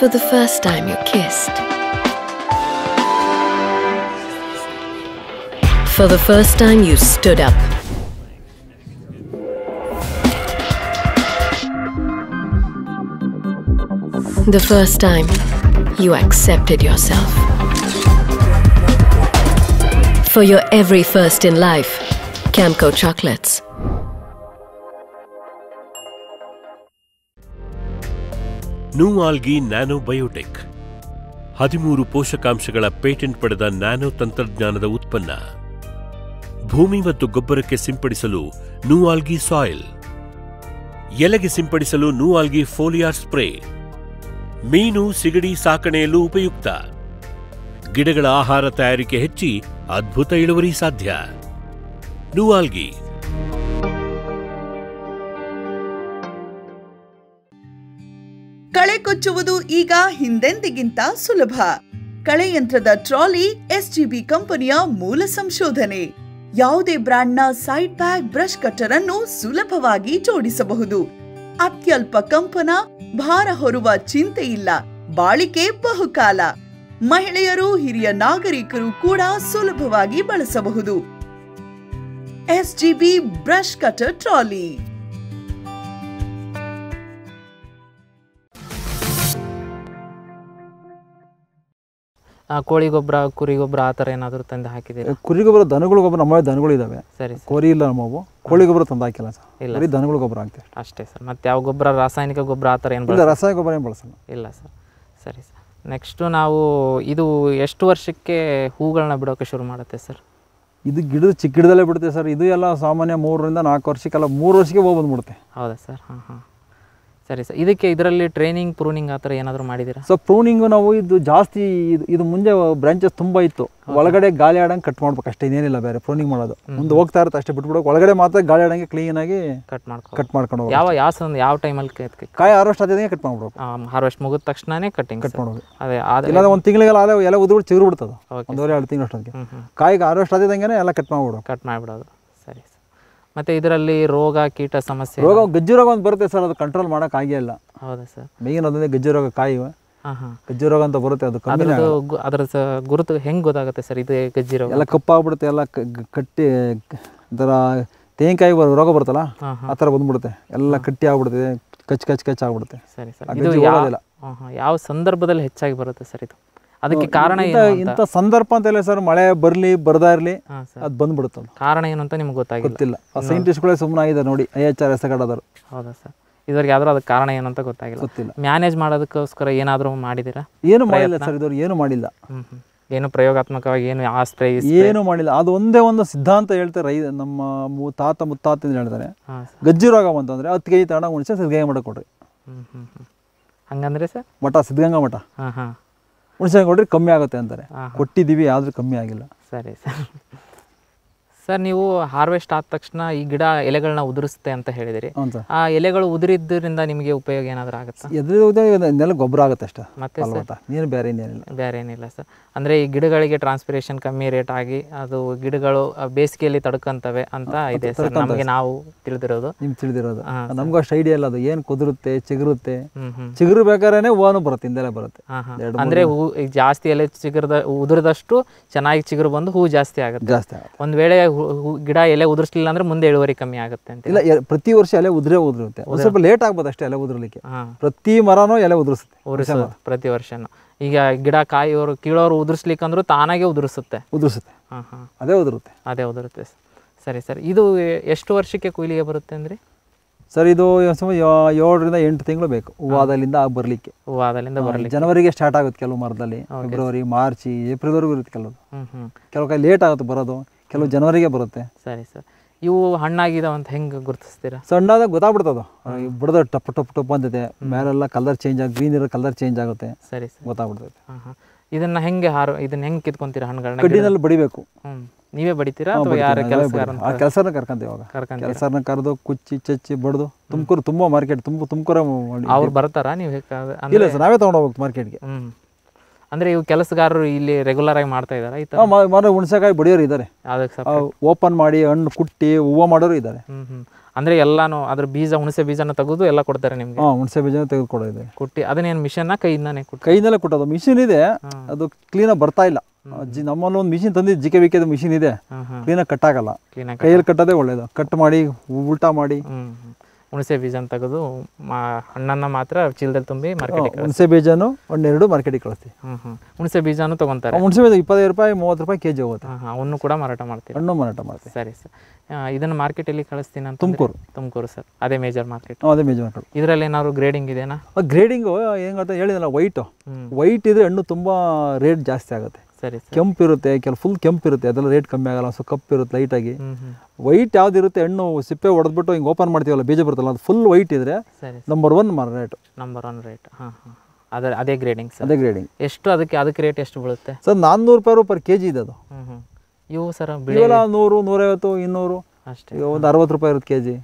For the first time you kissed. For the first time you stood up. The first time you accepted yourself. For your every first in life, Camco Chocolates. Nualgi nano biotech ಹದಿಮೂರು ಪೋಷಕಾಂಶಗಳ patent ಪಡೆದ nano ತಂತ್ರಜ್ಞಾನದ ಉತ್ಪನ್ನ ಭೂಮಿ ಮತ್ತು ಗೊಬ್ಬರಕ್ಕೆ ಸಿಂಪಡಿಸಲು ನೂಆಲ್ಗಿ soil. ಎಲೆಗೆ ಸಿಂಪಡಿಸಲು ನೂಆಲ್ಗಿ ಫೋಲಿಯಾರ್ ಸ್ಪ್ರೇ. ಮೀನು, ಸಿಗಡಿ, ಸಾಕಣೆಯಲ್ಲೂ ಉಪಯುಕ್ತ. ಗಿಡಗಳ ಆಹಾರ ತಯಾರಿಕೆ ಹೆಚ್ಚಿ ಅದ್ಭುತ ಇಳುವರಿ ಸಾಧ್ಯ. ನೂಆಲ್ಗಿ ಕಳೆ ಕೊಚ್ಚುವುದು ಈಗ ಹಿಂದೆಂದಿಗಿಂತ ಸುಲಭ. ಕಳೆ ಯಂತ್ರದ ಟ್ರಾಲಿ ಎಸ್ಜಿಬಿ ಕಂಪನಿಯ ಮೂಲ ಸಂಶೋಧನೆ. ಯಾವುದೇ ಬ್ರಾಂಡ್ನ ಸೈಡ್ ಬ್ಯಾಗ್, ಬ್ರಷ್ ಕಟ್ಟರ್ ಅನ್ನು ಸುಲಭವಾಗಿ ಜೋಡಿಸಬಹುದು. ಅತ್ಯಲ್ಪ ಕಂಪನ, ಭಾರ ಹೊರುವ ಚಿಂತೆ ಇಲ್ಲ. ಬಾಳಿಕೆ ಬಹುಕಾಲ. ಮಹಿಳೆಯರು, ಹಿರಿಯ ನಾಗರಿಕರು ಕೂಡ ಸುಲಭವಾಗಿ ಬಳಸಬಹುದು. SGB brush cutter trolley. ಕೋಳಿ ಗೊಬ್ಬರ ಕುರಿ ಗೊಬ್ಬರ ಆ ಥರ ಏನಾದರೂ ತಂದು ಹಾಕಿದ್ದೀರಾ? ಕುರಿ ಗೊಬ್ಬರ ದನಗಳ ಗೊಬ್ಬರ ನಮ್ಮಲ್ಲಿ ದನಗಳು ಇದ್ದಾವೆ. ಸರಿ ಕೋರಿ ಇಲ್ಲ ನಮ್ಮವು. ಕೋಳಿ ಗೊಬ್ಬರ ತಂದು ಹಾಕಿಲ್ಲ ಸರ್. ಇಲ್ಲ ಬರೀ ದನಗಳ ಗೊಬ್ಬರ ಹಾಕ್ತೀವಿ. ಅಷ್ಟೇ ಸರ್. ಮತ್ತೆ ಯಾವ ಗೊಬ್ಬರ ರಾಸಾಯನಿಕ ಗೊಬ್ಬರ ಆ ಥರ ಏನು ಇಲ್ಲ ರಾಸಾಯನಿಕ ಗೊಬ್ಬರ ಏನು ಬಳಸಲ್ಲ. ಇಲ್ಲ ಸರ್. ಸರಿ ಸರ್. ನೆಕ್ಸ್ಟು ನಾವು ಇದು ಎಷ್ಟು ವರ್ಷಕ್ಕೆ ಹೂಗಳನ್ನ ಬಿಡೋಕೆ ಶುರು ಮಾಡುತ್ತೆ ಸರ್? ಇದು ಗಿಡದ ಚಿಕ್ಕ ಗಿಡದಲ್ಲೇ ಬಿಡುತ್ತೆ ಸರ್. ಇದು ಎಲ್ಲ ಸಾಮಾನ್ಯ ಮೂರರಿಂದ ನಾಲ್ಕು ವರ್ಷಕ್ಕೆಲ್ಲ ಮೂರು ವರ್ಷಕ್ಕೆ ಹೋಗಿ ಬಂದ್ಬಿಡುತ್ತೆ. ಹೌದಾ ಸರ್? ಹಾಂ ಹಾಂ. ಸರಿ ಸರ್ ಇದಕ್ಕೆ ಇದರಲ್ಲಿ ಟ್ರೈನಿಂಗ್ ಪ್ರೂನಿಂಗ್ ಆ ಥರ ಏನಾದರೂ ಮಾಡಿದ್ದೀರಾ? ಸೊ ಪ್ರೂನಿಂಗು ನಾವು ಇದು ಜಾಸ್ತಿ ಇದು ಇದು ಮುಂದೆ ಬ್ರಾಂಚಸ್ ತುಂಬ ಇತ್ತು. ಒಳಗಡೆ ಗಾಳಿ ಆಡಂಗೆ ಕಟ್ ಮಾಡ್ಬೇಕು. ಅಷ್ಟೇ ಇನ್ನೇನಿಲ್ಲ ಬೇರೆ ಪ್ರೂನಿಂಗ್ ಮಾಡೋದು. ಮುಂದೆ ಹೋಗ್ತಾ ಇರುತ್ತೆ ಅಷ್ಟೇ ಬಿಟ್ಬಿಡೋಕೆ ಒಳಗಡೆ ಮಾತ್ರ ಗಾಳಿ ಆಡಂಗೆ ಕ್ಲೀನಾಗಿ ಕಟ್ ಮಾಡ್ಕೊ ಕಟ್ ಮಾಡ್ಕೊಂಡು ಹೋಗಿ ಯಾವ ಯಾವ ಸಂದ ಯಾವ ಟೈಮಲ್ಲಿ ಕಾಯಿ ಹಾರ್ವೆಸ್ಟ್ ಆದಂಗೆ ಕಟ್ ಮಾಡ್ಬಿಡ್ಬೇಕು. ಹಾರ್ವೆಸ್ಟ್ ಮುಗಿದ ತಕ್ಷಣನೇ ಕಟ್ಟಿಂಗ್ ಕಟ್ ಮಾಡೋದು ಅದೇ ಇಲ್ಲ ಒಂದು ತಿಂಗಳಿಗೆಲ್ಲ ಅಲ್ಲ ಎಲ್ಲ ಉದ್ಬಿಟ್ಟು ಚಿಗುರು ಬಿಡ್ತದೆ. ಒಂದೂವರೆ ಎರಡು ತಿಂಗಳು ಹ್ಞೂ ಕಾಯಿಗೆ ಹಾರ್ವೆಸ್ಟ್ ಆದಂಗೆ ಎಲ್ಲ ಕಟ್ ಮಾಡ್ಬಿಡೋದು. ಕಟ್ ಮಾಡಿಬಿಡೋದು. ಮತ್ತು ಇದರಲ್ಲಿ ರೋಗ ಕೀಟ ಸಮಸ್ಯೆ ರೋಗ ಗಜ್ಜು ರೋಗ ಒಂದು ಬರುತ್ತೆ ಸರ್ ಅದು ಕಂಟ್ರೋಲ್ ಮಾಡಕ್ ಇಲ್ಲ. ಹೌದಾ ಸರ್? ಮೇಯ್ನ್ ಅದನ್ನೇ ಗಜ್ಜು ರೋಗ ಕಾಯಿ ಗಜ್ಜು ರೋಗ ಅಂತ ಬರುತ್ತೆ ಅದು ಕಮ್ಮಿ ಅದ್ರ ಗುರುತು ಹೆಂಗ್ ಗೊತ್ತಾಗುತ್ತೆ ಸರ್ ಇದು ಗಜ್ಜಿ ರೋಗ ಎಲ್ಲ ಕಪ್ಪಾಗ್ಬಿಡುತ್ತೆ ಎಲ್ಲ ಕಟ್ಟಿ ಒಂಥರ ತೆಂಗಿನಕಾಯಿ ರೋಗ ಬರುತ್ತಲ್ಲ ಆ ಥರ ಬಂದ್ಬಿಡುತ್ತೆ. ಎಲ್ಲ ಕಟ್ಟಿ ಆಗ್ಬಿಡುತ್ತೆ ಕಚ್ ಕಚ್ ಕಚ್ ಆಗ್ಬಿಡುತ್ತೆ. ಸರಿ ಸರ್. ಇದು ಯಾವ ಸಂದರ್ಭದಲ್ಲಿ ಹೆಚ್ಚಾಗಿ ಬರುತ್ತೆ ಸರ್ ಇದು? ಅದಕ್ಕೆ ಕಾರಣ ಇಂಥ ಇಂಥ ಸಂದರ್ಭ ಅಂತ ಇಲ್ಲ ಸರ್ ಮಳೆ ಬರಲಿ ಬರ್ದಾ ಇರಲಿ ಅದು ಬಂದ್ಬಿಡುತ್ತೆ ಕಾರಣ ಏನು ಅಂತ ನಿಮ್ಗೆ ಗೊತ್ತಾಗಿಲ್ಲ. ಸೈಂಟಿಸ್ಟ್ಗಳೇ ಸುಮ್ಮನೆ ಆಗಿದ್ದಾರೆ ನೋಡಿ ಐ ಎಚ್ ಆರ್ ಎಸ್ ತಗೊಂಡಾದ್ರು ಹೌದಾ ಸರ್? ಇದ್ರಿಗೆ ಯಾವ್ದಾರು ಅದಕ್ಕೆ ಕಾರಣ ಏನಂತ ಗೊತ್ತಾಗಿಲ್ಲ. ಗೊತ್ತಿಲ್ಲ. ಮ್ಯಾನೇಜ್ ಮಾಡೋದಕ್ಕೋಸ್ಕರ ಏನಾದರೂ ಮಾಡಿದ್ದೀರಾ? ಏನು ಮಾಡಿಲ್ಲ ಸರ್ ಇದವ್ರು ಏನು ಮಾಡಿಲ್ಲ. ಏನು ಪ್ರಯೋಗಾತ್ಮಕವಾಗಿ ಏನು ಆಸ್ತ್ರ ಏನು ಮಾಡಿಲ್ಲ. ಅದು ಒಂದೇ ಒಂದು ಸಿದ್ಧಾಂತ ಹೇಳ್ತಾರೆ ರೈ ನಮ್ಮ ತಾತ ಮುತ್ತಾತ ಹೇಳ್ತಾರೆ ಗಜ್ಜಿ ರೋಗ ಬಂತಂದ್ರೆ ಹತ್ತು ಕೆ ಜಿ ತಗೊಂಡು ಹುಣಸೆ ಸಿದ್ಧಗಂಗಾ ಮಠ ಕೊಡ್ರಿ. ಹಂಗಂದ್ರೆ ಸರ್? ಮಠ ಸಿದ್ಧಗಂಗಾ ಮಠ. ಹಾಂ ಹಾಂ. ಹುಣಸೆ ಕೊಡ್ರಿ ಕಮ್ಮಿ ಆಗುತ್ತೆ ಅಂತಾರೆ. ಕೊಟ್ಟಿದ್ದೀವಿ ಆದರೂ ಕಮ್ಮಿ ಆಗಿಲ್ಲ. ಸರಿ ಸರ್. ಸರ್ ನೀವು ಹಾರ್ವೆಸ್ಟ್ ಆದ ತಕ್ಷಣ ಈ ಗಿಡ ಎಲೆಗಳನ್ನ ಉದುರಿಸುತ್ತೆ ಅಂತ ಹೇಳಿದಿರಿ. ಆ ಎಲೆಗಳು ಉದುರಿದ್ದರಿಂದ ನಿಮಗೆ ಉಪಯೋಗ ಏನಾದರೂ ಆಗುತ್ತಾ? ನೆಲ ಗೊಬ್ಬರ ಆಗುತ್ತೆ ಅಷ್ಟೇ. ಮತ್ತೆ ನೀರು ಬೇರೆ ಏನಿಲ್ಲ ಬೇರೆ ಏನಿಲ್ಲ ಸರ್. ಅಂದ್ರೆ ಈ ಗಿಡಗಳಿಗೆ ಟ್ರಾನ್ಸ್ಪಿರೇಷನ್ ಕಮ್ಮಿ ರೇಟ್ ಆಗಿ ಅದು ಗಿಡಗಳು ಬೇಸಿಗೆಯಲ್ಲಿ ತಡ್ಕೊಂತವೆ ಅಂತ ಇದೆ ಸರ್. ನಮಗೆ ನಾವು ತಿಳಿದಿರೋದು. ನಿಮ್ಗೆ ತಿಳಿದಿರೋದು. ನಮ್ಗೆ ಅಷ್ಟು ಐಡಿಯಾ ಇಲ್ಲ ಅದು. ಏನು ಕುದುರುತ್ತೆ ಚಿಗುರುತ್ತೆ. ಚಿಗುರು ಬೇಕಾದ್ರೆ ಹೂವನು ಬರುತ್ತೆ ಹಿಂದೆಲೆ ಬರುತ್ತೆ. ಅಂದ್ರೆ ಹೂ ಜಾಸ್ತಿ ಎಲೆ ಚಿಗುರದ ಉದುರಿದಷ್ಟು ಚೆನ್ನಾಗಿ ಚಿಗುರು ಬಂದು ಹೂ ಜಾಸ್ತಿ ಆಗುತ್ತೆ. ಜಾಸ್ತಿ ಒಂದು ವೇಳೆ ಗಿಡ ಎಲೆ ಉದುರಿಸ್ಲಿಲ್ಲ ಅಂದ್ರೆ ಮುಂದೆ ಇಳುವರಿ ಕಮ್ಮಿ ಆಗುತ್ತೆ ಅಂತ ಇಲ್ಲ ಎ- ಪ್ರತಿ ವರ್ಷ ಎಲೆ ಉದುರೇ ಉದುರುತ್ತೆ. ಒಂದು ಸ್ವಲ್ಪ ಲೇಟ್ ಆಗ್ಬೋದು ಅಷ್ಟೇ ಎಲೆ ಉದುರ್ಲಿಕ್ಕೆ. ಹಾ. ಪ್ರತಿ ಮರನೂ ಎಲೆ ಉದುರಿಸುತ್ತೆ. ಉದುರಿಸೋದು ಪ್ರತಿ ವರ್ಷನೂ. ಈಗ ಗಿಡ ಕಾಯೋರು ಕೀಳೋರು ಉದುರಿಸ್ಲಿಕ್ಕಂದ್ರೂ ತಾನಾಗೆ ಉದುರಿಸುತ್ತೆ. ಉದುರಿಸುತ್ತೆ. ಹಾ ಹಾ. ಅದೇ ಉದುರುತ್ತೆ. ಅದೇ ಉದುರುತ್ತೆ ಸರಿ ಸರ್. ಇದು ಎಷ್ಟು ವರ್ಷಕ್ಕೆ ಕೊಯ್ಲಿಗೆ ಬರುತ್ತೆ ಅಂದ್ರಿ? ಸರ್ ಇದು ಸುಮಾರು ಏಳರಿಂದ ಎಂಟು ತಿಂಗಳು ಬೇಕು. ಹೂವಾದಲ್ಲಿಂದ ಬರಲಿಕ್ಕೆ. ಹೂವಾದಲ್ಲಿಂದ ಬರಲಿ ಜನವರಿಗೆ ಸ್ಟಾರ್ಟ್ ಆಗುತ್ತೆ ಕೆಲವು ಮರದಲ್ಲಿ. ಫೆಬ್ರವರಿ ಮಾರ್ಚ್ ಏಪ್ರಿಲ್ವರೆಗೂ ಇರುತ್ತೆ ಕೆಲವು ಹ್ಞೂ ಕೆಲವು ಕೈ ಲೇಟ್ ಆಗುತ್ತೆ ಬರೋದು. ಕೆಲವು ಜನವರಿಗೆ ಬರುತ್ತೆ. ಸರಿ ಸರ್. ಇವು ಹಣ್ಣಾಗಿದಾವ ಅಂತ ಹೆಂಗೆ ಗುರುತಿಸ್ತೀರಾ? ಸಣ್ಣದಾಗ ಗೊತ್ತಾಗ್ಬಿಡ್ತದ ಬಿಡದ ಟಪ್ ಟಪ್ ಟಪ್ ಬಂದಿದೆ. ಮೇಲೆಲ್ಲ ಕಲರ್ ಚೇಂಜ್ ಆಗಿ ಗ್ರೀನ್ ಇರೋ ಕಲರ್ ಚೇಂಜ್ ಆಗುತ್ತೆ. ಸರಿ ಸರ್. ಗೊತ್ತಾಗ್ಬಿಡ್ತೈತೆ ಹಾಂ ಹಾಂ ಇದನ್ನ ಹೆಂಗೆ ಹಾರು ಇದನ್ನ ಹೆಂಗೆ ಕಿತ್ಕೊಂತೀರಾ ಹಣ್ಣುಗಳನ್ನ? ಕಡ್ಡಿನಲ್ಲಿ ಬಡಿಬೇಕು. ಹ್ಞೂ ನೀವೇ ಬಡಿತೀರಾ ಅಥವಾ ಯಾರ ಆ ಕೆಲಸನ ಕರ್ಕೊಂತೀವಿ ಅವಾಗ ಕೆಲಸನ ಕರೆದು ಕುಚ್ಚಿ ಚಚ್ಚಿ ಬಡ್ದು ತುಮಕೂರು ತುಂಬಾ ಮಾರ್ಕೆಟ್ ತುಂಬ ತುಮಕೂರ ಅವ್ರು ಬರ್ತಾರಾ ನೀವು ಇಲ್ಲ ಸರ್ ನಾವೇ ತೊಗೊಂಡು ಹೋಗ್ಬೇಕು ಮಾರ್ಕೆಟ್ಗೆ ಹ್ಞೂ ಅಂದರೆ ಇವು ಕೆಲಸಗಾರರು ಇಲ್ಲಿ ರೆಗ್ಯುಲರ್ ಆಗಿ ಮಾಡ್ತಾ ಇದಾರೆ ಮರ ಹುಣಸೆಕಾಯಿ ಬಡಿಯೋರು ಇದ್ದಾರೆ ಓಪನ್ ಮಾಡಿ ಹಣ್ಣು ಕುಟ್ಟಿ ಹೂವು ಮಾಡೋರು ಇದ್ದಾರೆ ಹ್ಞೂ ಎಲ್ಲಾನು ಅದ್ರ ಬೀಜ ಹುಣಸೆ ಬೀಜನ ತೆಗೆದು ಎಲ್ಲ ಕೊಡ್ತಾರೆ ನಿಮ್ಗೆ? ಹುಣಸೆ ಬೀಜ ತೆಗೆದುಕೊಡೋದು ಕುಟ್ಟಿ ಅದನ್ನೇನು ಮಿಷನ್ ಕೈಯಿಂದಾನೆ ಕುಟ್ಟಿ? ಕೈಯಿಂದಲೇ ಕುಟ್ಟೋದು. ಮಿಷಿನ್ ಇದೆ ಅದು ಕ್ಲೀನಾಗಿ ಬರ್ತಾ ಇಲ್ಲ. ನಮ್ಮಲ್ಲಿ ಒಂದು ಮಿಷಿನ್ ತಂದಿದ್ದು ಜಿಕೆ ವಿಕೆದ ಮಿಷಿನ್ ಇದೆ. ಕ್ಲೀನಾಗಿ ಕಟ್ಟಾಗಲ್ಲ ಕೈಯಲ್ಲಿ ಕಟ್ಟೋದೇ ಒಳ್ಳೇದು. ಕಟ್ ಮಾಡಿ ಉಲ್ಟಾ ಮಾಡಿ. ಹುಣಸೆ ಬೀಜನ ತೆಗೆದು ಮಾ ಹಣ್ಣನ್ನು ಮಾತ್ರ ಚೀಲದಲ್ಲಿ ತುಂಬಿ ಮಾರ್ಕೆಟಿಗೆ ಹುಣಸೆ ಬೀಜನು ಒಂದೆರಡು ಮಾರ್ಕೆಟಿಗೆ ಕಳಿಸ್ತೀವಿ. ಹ್ಞೂ ಹ್ಞೂ ಹುಣಸೆ ಬೀಜನೂ ತೊಗೊತಾರೆ. ಹುಣಸೆ ಬೀಜ ಇಪ್ಪತ್ತೈದು ರೂಪಾಯಿ ಮೂವತ್ತು ರೂಪಾಯಿ ಕೆ ಜಿ ಹೋಗುತ್ತೆ. ಹಾಂ ಅವನ್ನು ಕೂಡ ಮಾರಾಟ ಮಾಡ್ತೀವಿ. ಹಣ್ಣು ಮಾರಾಟ ಮಾಡ್ತೀವಿ. ಸರಿ ಸರ್. ಇದನ್ನು ಮಾರ್ಕೆಟಲ್ಲಿ ಕಳಿಸ್ತೀನಿ ಅಂತ ತುಮಕೂರು. ತುಮಕೂರು ಸರ್. ಅದೇ ಮೇಜರ್ ಮಾರ್ಕೆಟ್ ಅದೇ ಮೇಜರ್ ಮಾರ್ಕೆಟ್ ಇದರಲ್ಲಿ ಏನಾದ್ರು ಗ್ರೇಡಿಂಗ್ ಇದೆಯಾ ಗ್ರೇಡಿಂಗು ಹೆಂಗಂತ ಹೇಳಿದಲ್ಲ ವೈಟು. ವೈಟ್ ಇದ್ರೆ ಹಣ್ಣು ತುಂಬ ರೇಟ್ ಜಾಸ್ತಿ ಆಗುತ್ತೆ. ಸರಿ ಕೆಂಪು ಇರುತ್ತೆ ಕೆಲ ಫುಲ್ ಕೆಂಪು ಇರುತ್ತೆ ಅದೆಲ್ಲ ರೇಟ್ ಕಮ್ಮಿ ಆಗಲ್ಲ ಸೊ ಕಪ್ ಇರುತ್ತೆ ಲೈಟಾಗಿ ಆಗಿ. ಹ್ಞೂ ವೈಟ್ ಯಾವ್ದು ಇರುತ್ತೆ ಹಣ್ಣು ಸಿಪ್ಪೆ ಹೊಡೆದ್ಬಿಟ್ಟು ಹಿಂಗೆ ಓಪನ್ ಮಾಡ್ತೀವಲ್ಲ ಬೀಜ ಬರುತ್ತಲ್ಲ ಅದು ಫುಲ್ ವೈಟ್ ಇದ್ರೆ ನಂಬರ್ ಒನ್ ಮರ ರೇಟ್ ನಂಬರ್ ಒನ್ ರೇಟ್ ಹಾಂ ಹಾಂ. ಅದೇ ಅದೇ ಗ್ರೇಡಿಂಗ್ ಅದೇ ಗ್ರೇಡಿಂಗ್ ಎಷ್ಟು ಅದಕ್ಕೆ ಅದಕ್ಕೆ ರೇಟ್ ಎಷ್ಟು ಬೀಳುತ್ತೆ? ಸರ್ ನಾನ್ನೂರು ರೂಪಾಯಿ ಪರ್ ಕೆ ಜಿ ಇದೆ ಅದು. ಇವು ಸರ್ ಬಿಳಿ ನೂರು ನೂರೈವತ್ತು ಇನ್ನೂರು. ಅಷ್ಟೇ. ಒಂದು ಅರವತ್ತು ರೂಪಾಯಿ ಇರುತ್ತೆ ಕೆ ಜಿ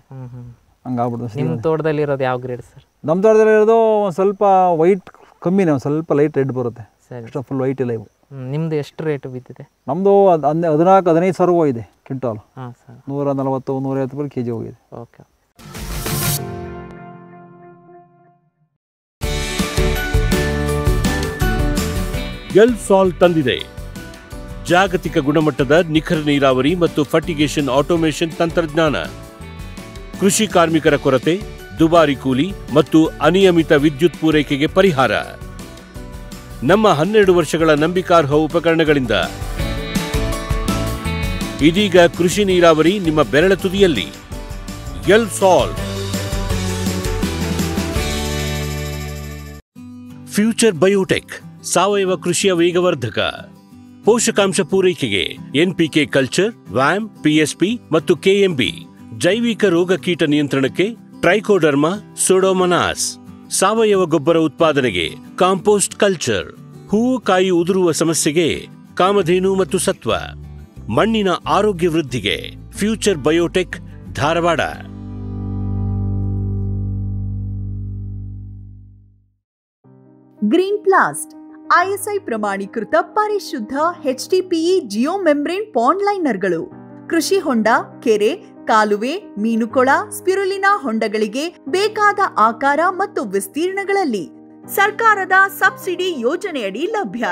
ಹಂಗಾಗ್ಬಿಡ್ತು ನಿಮ್ಮ ತೋಟದಲ್ಲಿ ಇರೋದು ಯಾವ ಗ್ರೇಡ್ ಸರ್? ನಮ್ಮ ತೋಟದಲ್ಲಿ ಇರೋದು ಒಂದು ಸ್ವಲ್ಪ ವೈಟ್ ಕಮ್ಮಿನೇ ಒಂದು ಸ್ವಲ್ಪ ಲೈಟ್ ರೆಡ್ ಬರುತ್ತೆ. ಸರ್ ಫುಲ್ ವೈಟ್ ಇಲ್ಲ ಇವು. ಹ್ಮ್, ನಿಮ್ದು ಎಷ್ಟು ರೇಟ್ ಬಿದ್ದಿದೆ? ನಮ್ಮದು ಹನ್ನೆ ಹದಿನಾಲ್ಕು ಹದಿನೈದು ಸಾವಿರ ಹೋಗಿದೆ ಕ್ವಿಂಟಾಲ್. ಹಾಂ ಸರ್. ನೂರ ನಲವತ್ತು ನೂರೈವತ್ತು ರೂಪಾಯಿ ಕೆ ಜಿ ಹೋಗಿದೆ. ಓಕೆ ಎಲ್ ಸಾಲ್ ತಂದಿದೆ. ಜಾಗತಿಕ ಗುಣಮಟ್ಟದ ನಿಖರ ನೀರಾವರಿ ಮತ್ತು ಫರ್ಟಿಗೇಷನ್ ಆಟೋಮೇಷನ್ ತಂತ್ರಜ್ಞಾನ. ಕೃಷಿ ಕಾರ್ಮಿಕರ ಕೊರತೆ ದುಬಾರಿ ಕೂಲಿ ಮತ್ತು ಅನಿಯಮಿತ ವಿದ್ಯುತ್ ಪೂರೈಕೆಗೆ ಪರಿಹಾರ. ನಮ್ಮ ಹನ್ನೆರಡು ವರ್ಷಗಳ ನಂಬಿಕಾರ್ಹ ಉಪಕರಣಗಳಿಂದ. ಇದೀಗ ಕೃಷಿ ನೀರಾವರಿ ನಿಮ್ಮ ಬೆರಳ ತುದಿಯಲ್ಲಿ. ಎಲ್ ಸಾಲ್. ಫ್ಯೂಚರ್ ಬಯೋಟೆಕ್, ಸಾವಯವ ಕೃಷಿಯ ವೇಗವರ್ಧಕ. ಪೋಷಕಾಂಶ ಪೂರೈಕೆಗೆ ಎನ್ಪಿಕೆ ಕಲ್ಚರ್, ವ್ಯಾಮ್ ಪಿಎಸ್ಪಿ ಮತ್ತು ಕೆಎಂಬಿ ಜೈವಿಕ ರೋಗ ಕೀಟ ನಿಯಂತ್ರಣಕ್ಕೆ ಟ್ರೈಕೋಡರ್ಮಾ, ಸೊಡೋಮನಾಸ್. ಸಾವಯವ ಗೊಬ್ಬರ ಉತ್ಪಾದನೆಗೆ ಕಾಂಪೋಸ್ಟ್ ಕಲ್ಚರ್, ಹೂವು ಕಾಯಿ ಉದುರುವ ಸಮಸ್ಯೆಗೆ ಕಾಮಧೇನು ಮತ್ತು ಸತ್ವ, ಮಣ್ಣಿನ ಆರೋಗ್ಯ ವೃದ್ಧಿಗೆ Future Biotech Dharwad. Green Plast ISI ಪ್ರಮಾಣೀಕೃತ ಪರಿಶುದ್ಧ ಎಚ್ಡಿಪಿಇ ಜಿಯೋ ಮೆಂಬ್ರೇನ್ ಪಾಂಡ್ ಲೈನರ್ಗಳು. ಕೃಷಿ ಹೊಂಡ, ಕೆರೆ, ಕಾಲುವೆ, ಮೀನುಕೊಳ, ಸ್ಪಿರುಲಿನಾ ಹೊಂಡಗಳಿಗೆ ಬೇಕಾದ ಆಕಾರ ಮತ್ತು ವಿಸ್ತೀರ್ಣಗಳಲ್ಲಿ ಸರ್ಕಾರದ ಸಬ್ಸಿಡಿ ಯೋಜನೆಯಡಿ ಲಭ್ಯ.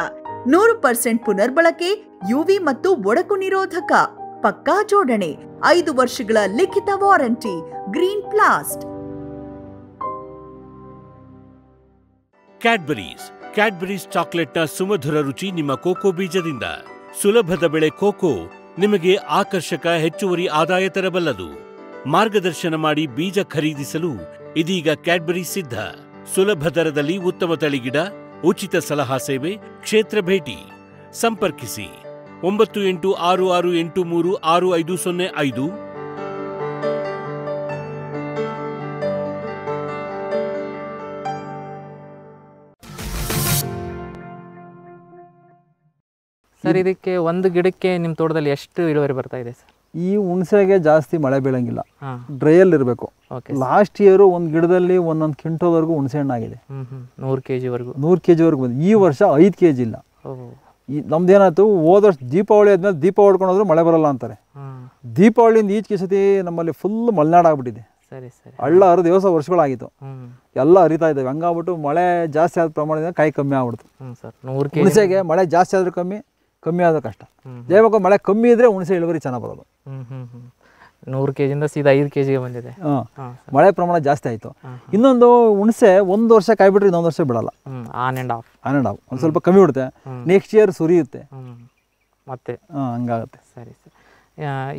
ನೂರು ಪರ್ಸೆಂಟ್ ಪುನರ್ಬಳಕೆ ಯುವಿ ಮತ್ತು ಒಡಕು ನಿರೋಧಕ, ಪಕ್ಕಾ ಜೋಡಣೆ, ಐದು ವರ್ಷಗಳ ಲಿಖಿತ warranty, Green Plast. Cadbury's Cadbury's ಚಾಕ್ಲೆಟ್ನ ಸುಮಧುರ ರುಚಿ ನಿಮ್ಮ ಕೋಕೋ ಬೀಜದಿಂದ. ಸುಲಭದ ಬೆಳೆ ಕೋಕೋ ನಿಮಗೆ ಆಕರ್ಷಕ ಹೆಚ್ಚುವರಿ ಆದಾಯ ತರಬಲ್ಲದು. ಮಾರ್ಗದರ್ಶನ ಮಾಡಿ ಬೀಜ ಖರೀದಿಸಲು ಇದೀಗ ಕ್ಯಾಡ್ಬರಿ ಸಿದ್ಧ. ಸುಲಭ ದರದಲ್ಲಿ ಉತ್ತಮ ತಳಿಗಿಡ, ಉಚಿತ ಸಲಹಾ ಸೇವೆ, ಕ್ಷೇತ್ರ ಭೇಟಿ. ಸಂಪರ್ಕಿಸಿ. ಒಂಬತ್ತು ಎಂಟು ಆರು ಆರು ಎಂಟು ಮೂರು ಆರು ಐದು ಸೊನ್ನೆ ಐದು. ಸರ್ ಇದಕ್ಕೆ ಒಂದು ಗಿಡಕ್ಕೆ ನಿಮ್ಮ ತೋಟದಲ್ಲಿ ಎಷ್ಟು ಇಳುವರಿ ಬರ್ತಾ ಇದೆ ಸರ್? ಈ ಹುಣಸೆಗೆ ಜಾಸ್ತಿ ಮಳೆ ಬೀಳಂಗಿಲ್ಲ. ಡ್ರೈ ಡ್ರೈಯಲ್ಲಿ ಇರಬೇಕು. ಲಾಸ್ಟ್ ಇಯರ್ ಒಂದು ಗಿಡದಲ್ಲಿ ಒಂದೊಂದು ಕ್ವಿಂಟಲ್ವರೆಗೂ ಹುಣಸೆ ಹಣ್ಣು ಆಗಿದೆ ನೂರು ಕೆ ಜಿವರೆಗೂ ನೂರು ಕೆ ಜಿವರೆಗೂ ಬಂದು ಈ ವರ್ಷ ಐದು ಕೆ ಜಿ ಇಲ್ಲ ಈ ನಮ್ದೇನಾಯ್ತು ಹೋದ ವರ್ಷ ದೀಪಾವಳಿ ಆದ್ಮೇಲೆ ದೀಪ ಹೊಡ್ಕೊಂಡು ಹೋದ್ರೆ ಮಳೆ ಬರಲ್ಲ ಅಂತಾರೆ. ದೀಪಾವಳಿಯಿಂದ ಈಚೆಗೆ ಸತಿ ನಮ್ಮಲ್ಲಿ ಫುಲ್ ಮಲೆನಾಡು ಆಗ್ಬಿಟ್ಟಿದೆ ಸರಿ ಸರಿ. ಹಳ್ಳ ಹರಿದು ದಿವಸ ವರ್ಷಗಳಾಗಿತ್ತು. ಎಲ್ಲ ಹರಿತಾ ಇದ್ದಾವೆ. ಹಂಗಾಗ್ಬಿಟ್ಟು ಮಳೆ ಜಾಸ್ತಿ ಆದ ಪ್ರಮಾಣದಿಂದ ಕಾಯಿ ಕಮ್ಮಿ ಆಗ್ಬಿಡ್ತು. ಹುಣಸೆಗೆ ಮಳೆ ಜಾಸ್ತಿ ಆದ್ರೂ ಕಮ್ಮಿ ಕಮ್ಮಿ ಆದ ಕಷ್ಟ. ಜೈವಕ ಮಳೆ ಕಮ್ಮಿ ಇದ್ರೆ ಹುಣಸೆ ಇಳುವರಿ ಚೆನ್ನಾಗಿ ಬರೋದು. ನೂರು ಕೆ ಜಿಯಿಂದ ಸೀದಾ ಐದು ಕೆ ಜಿಗೆ ಬಂದಿದೆ ಮಳೆ ಪ್ರಮಾಣ ಜಾಸ್ತಿ ಆಯಿತು. ಇನ್ನೊಂದು ಹುಣಸೆ ಒಂದು ವರ್ಷ ಕಾಯ್ಬಿಟ್ರೆ ಇನ್ನೊಂದು ವರ್ಷ ಬಿಡಲ್ಲ. On and off on and off ಒಂದು ಸ್ವಲ್ಪ ಕಮ್ಮಿ ಬಿಡುತ್ತೆ. ನೆಕ್ಸ್ಟ್ ಇಯರ್ ಸುರಿಯುತ್ತೆ. ಮತ್ತೆ? ಹಾಂ ಹಂಗಾಗುತ್ತೆ. ಸರಿ ಸರ್.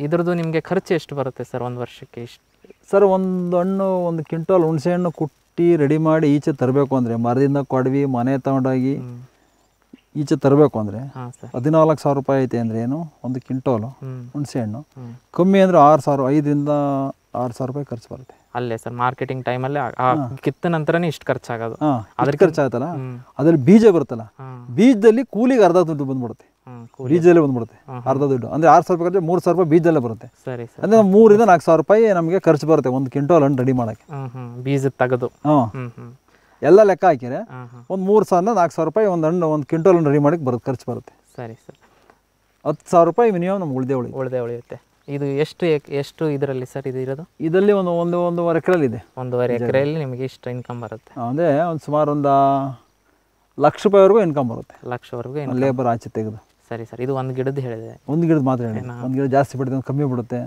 ಇದ್ರದ್ದು ನಿಮಗೆ ಖರ್ಚು ಎಷ್ಟು ಬರುತ್ತೆ ಸರ್ ಒಂದು ವರ್ಷಕ್ಕೆ ಇಷ್ಟು? ಸರ್ ಒಂದು ಹಣ್ಣು ಒಂದು ಕ್ವಿಂಟಲ್ ಹುಣಸೆ ಹಣ್ಣು ಕುಟ್ಟಿ ರೆಡಿ ಮಾಡಿ ಈಚೆ ತರಬೇಕು ಅಂದರೆ ಮರದಿಂದ ಕೊಡವಿ ಮನೆ ತಗೊಂಡೋಗಿ ಈಚೆ ತರಬೇಕು ಅಂದ್ರೆ ಹದಿನಾಲ್ಕು ಸಾವಿರ ರೂಪಾಯಿ ಐತೆ ಅಂದ್ರೆ ಏನು? ಒಂದು ಕ್ವಿಂಟೋಲು ಹುಣಸೆಹಣ್ಣು. ಹುಣಸೆ ಹಣ್ಣು ಕಮ್ಮಿ ಅಂದ್ರೆ ಆರು ಸಾವಿರ ಐದರಿಂದ ಆರು ಸಾವಿರ ರೂಪಾಯಿ ಖರ್ಚು ಬರುತ್ತೆ. ಅಲ್ಲೇ ಸರ್ ಮಾರ್ಕೆಟಿಂಗ್ ಟೈಮಲ್ಲಿ ಕಿತ್ತ ನಂತರನೇ ಇಷ್ಟು ಖರ್ಚಾಗೋದು. ಅದ್ರ ಖರ್ಚಾಗತ್ತಲ್ಲ ಅದ್ರಲ್ಲಿ ಬೀಜ ಬರುತ್ತಲ್ಲ? ಬೀಜದಲ್ಲಿ ಕೂಲಿಗೆ ಅರ್ಧ ದುಡ್ಡು ಬಂದ್ಬಿಡುತ್ತೆ. ಬೀಜದಲ್ಲಿ ಬಂದ್ಬಿಡುತ್ತೆ ಅರ್ಧ ದುಡ್ಡು. ಅಂದ್ರೆ ಆರು ಸಾವಿರ ರೂಪಾಯಿ ಮೂರು ಸಾವಿರ ರೂಪಾಯಿ ಬೀಜದಲ್ಲೇ ಬರುತ್ತೆ. ಸರಿ ಅಂದರೆ ಮೂರಿಂದ ನಾಲ್ಕು ಸಾವಿರ ರೂಪಾಯಿ ನಮಗೆ ಖರ್ಚು ಬರುತ್ತೆ ಒಂದು ಕ್ವಿಂಟೋಲ್ ಹಣ್ಣು ರೆಡಿ ಮಾಡೋಕ್ಕೆ ಬೀಜ ತೆಗೆದು. ಹಾಂ. ಹ್ಞೂ ಹ್ಞೂ ಎಲ್ಲ ಲೆಕ್ಕ ಹಾಕಿದ್ರೆ ಒಂದು ಮೂರು ಸಾವಿರ ನಾಲ್ಕು ಸಾವಿರ ರೂಪಾಯಿ ಒಂದು ಹಣ್ಣು ಒಂದು ಕ್ವಿಂಟಲ್ ಹಣ್ಣು ರೆಡಿ ಮಾಡಕ್ಕೆ ಬರುತ್ತೆ ಖರ್ಚು ಬರುತ್ತೆ. ಸರಿ ಸರ್. ಹತ್ತು ಸಾವಿರ ರೂಪಾಯಿ ಮಿನಿಮಮ್ ನಮ್ಗೆ ಉಳಿದೇ ಉಳಿ ಉಳಿದೇ ಉಳಿಯುತ್ತೆ. ಇದು ಎಷ್ಟು ಎಷ್ಟು ಇದರಲ್ಲಿ ಸರ್ ಇದು ಇರೋದು? ಇದರಲ್ಲಿ ಒಂದು ಒಂದು ಒಂದೂವರೆ ಎಕರೆಲ್ಲಿದೆ ಒಂದೂವರೆ ಎಕರೆಯಲ್ಲಿ ನಿಮಗೆ ಇಷ್ಟು ಇನ್ಕಮ್ ಬರುತ್ತೆ. ಅಂದರೆ ಒಂದು ಸುಮಾರು ಒಂದು ಲಕ್ಷ ರೂಪಾಯಿವರೆಗೂ ಇನ್ಕಮ್ ಬರುತ್ತೆ. ಲಕ್ಷವರೆಗೂ ಇನ್ಕಮ್ ಲೇಬರ್ ಆಚೆ ತೆಗೆದು. ಸರಿ ಸರ್. ಇದು ಒಂದು ಗಿಡದ ಹೇಳಿದೆ. ಒಂದು ಗಿಡದ ಮಾತ್ರ ಹೇಳಿ ಒಂದು ಗಿಡ ಜಾಸ್ತಿ ಬಿಡುತ್ತೆ ಒಂದು ಕಮ್ಮಿ ಬಿಡುತ್ತೆ.